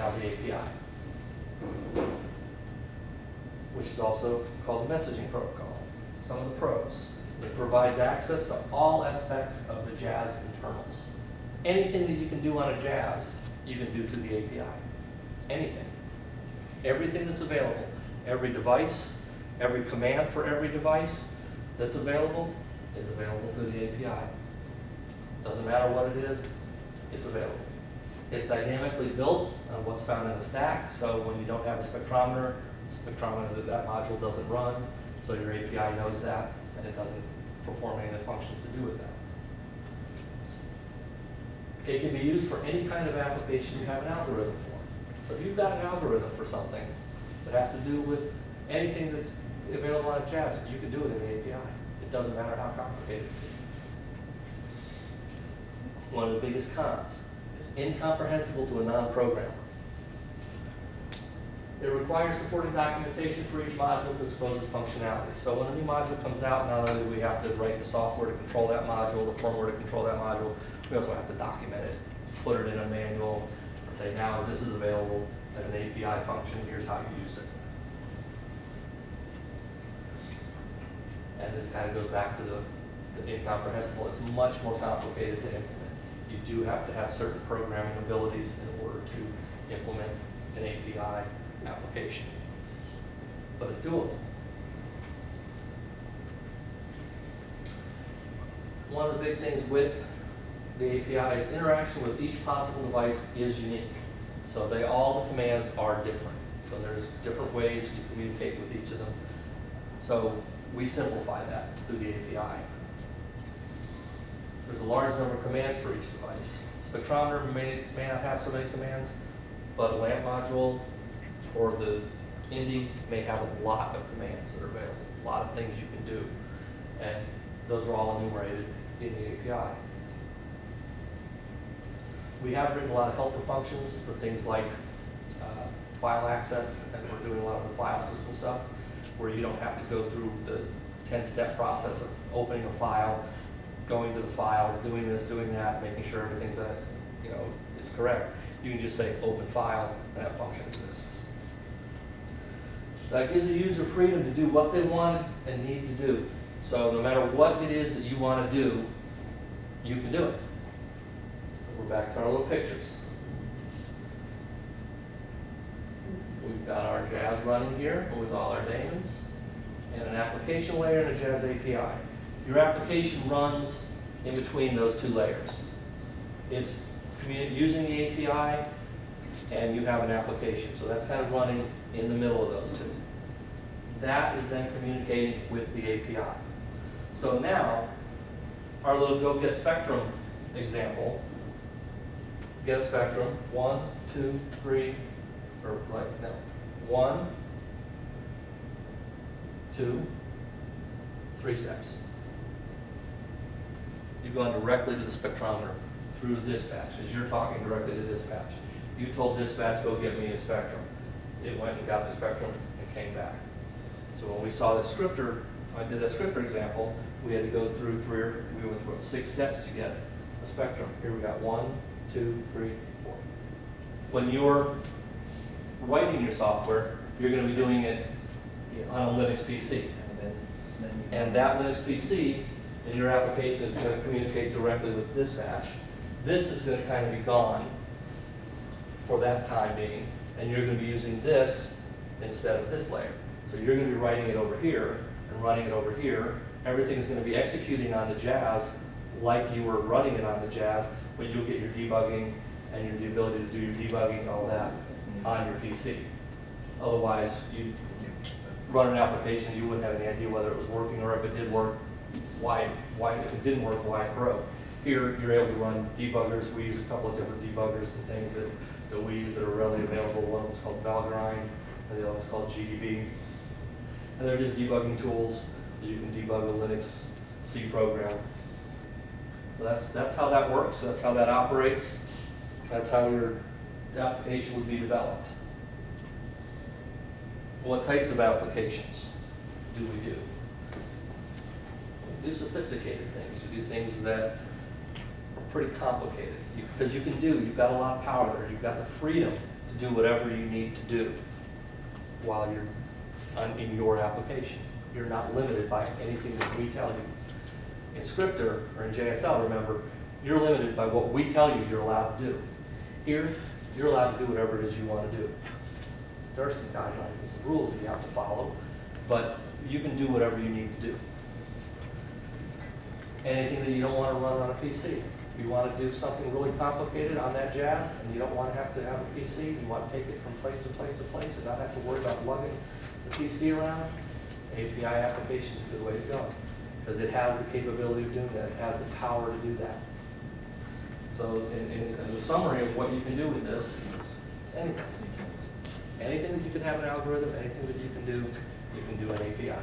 now the API, which is also called the messaging protocol. Some of the pros. It provides access to all aspects of the Jaz internals. Anything that you can do on a Jaz, you can do through the API. Anything. Everything that's available, every device, every command for every device that's available is available through the API. Doesn't matter what it is, it's available. It's dynamically built on what's found in the stack, so when you don't have a spectrometer, spectrometer, that module doesn't run, so your API knows that, and it doesn't perform any of the functions to do with that. It can be used for any kind of application you have an algorithm for. So if you've got an algorithm for something that has to do with anything that's available on a Jaz, you can do it in the API. It doesn't matter how complicated it is. One of the biggest cons, it's incomprehensible to a non-programmer. It requires supporting documentation for each module to expose its functionality. So when a new module comes out, not only do we have to write the software to control that module, the firmware to control that module, we also have to document it, put it in a manual, and say, now this is available as an API function, here's how you use it. And this kind of goes back to the, the incomprehensible, it's much more complicated to implement. You do have to have certain programming abilities in order to implement an API application. But it's doable. One of the big things with the API is interaction with each possible device is unique. So they, all the commands are different. So there's different ways you communicate with each of them. So we simplify that through the API. There's a large number of commands for each device. Spectrometer may, may not have so many commands, but a LAMP module or the Indy may have a lot of commands that are available, a lot of things you can do. And those are all enumerated in the API. We have written a lot of helper functions for things like uh, file access, and we're doing a lot of the file system stuff, where you don't have to go through the 10-step process of opening a file, going to the file, doing this, doing that, making sure everything's, that, you know, is correct. You can just say open file, and that function exists. That gives the user freedom to do what they want and need to do. So no matter what it is that you want to do, you can do it. So we're back to our little pictures. We've got our Jaz running here with all our daemons and an application layer and a Jaz API. Your application runs in between those two layers. It's using the API and you have an application. So that's kind of running in the middle of those two. That is then communicating with the API. So now, our little go get spectrum example, get a spectrum, one, two, three, or right, no, one, two, three steps. You've gone directly to the spectrometer through dispatch, as you're talking directly to dispatch. You told dispatch, go get me a spectrum. It went and got the spectrum and came back. So when we saw the scripter, I did that scripter example, we had to go through three, or we went through six steps to get a spectrum. Here we got one, two, three, four. When you're writing your software, you're going to be doing it on a Linux PC. And that Linux PC in your application is going to communicate directly with dispatch. This is going to kind of be gone for that time being, and you're going to be using this instead of this layer. So you're going to be writing it over here and running it over here. Everything's going to be executing on the Jaz like you were running it on the Jaz, but you'll get your debugging and your, the ability to do your debugging and all that on your PC. Otherwise, you run an application, you wouldn't have any idea whether it was working or if it did work, why, why if it didn't work, why it broke. Here, you're able to run debuggers. We use a couple of different debuggers and things that, that we use that are readily available. One of them's called Valgrind, and the other one's called GDB. And they're just debugging tools that you can debug a Linux C program. So that's, that's how that works. That's how that operates. That's how your application would be developed. What types of applications do we do? Do sophisticated things. You do things that are pretty complicated. Because you, you can do, you've got a lot of power there. You've got the freedom to do whatever you need to do while you're in your application. You're not limited by anything that we tell you. In Scripter, or in JSL, remember, you're limited by what we tell you you're allowed to do. Here, you're allowed to do whatever it is you want to do. There are some guidelines and some rules that you have to follow, but you can do whatever you need to do. Anything that you don't want to run on a PC. You want to do something really complicated on that Jaz, and you don't want to have to have a PC, you want to take it from place to place to place and not have to worry about lugging the PC around, API application is a good way to go, because it has the capability of doing that, it has the power to do that. So in, in, summary of what you can do with this, anything. Anything that you can have an algorithm, anything that you can do, you can do an API.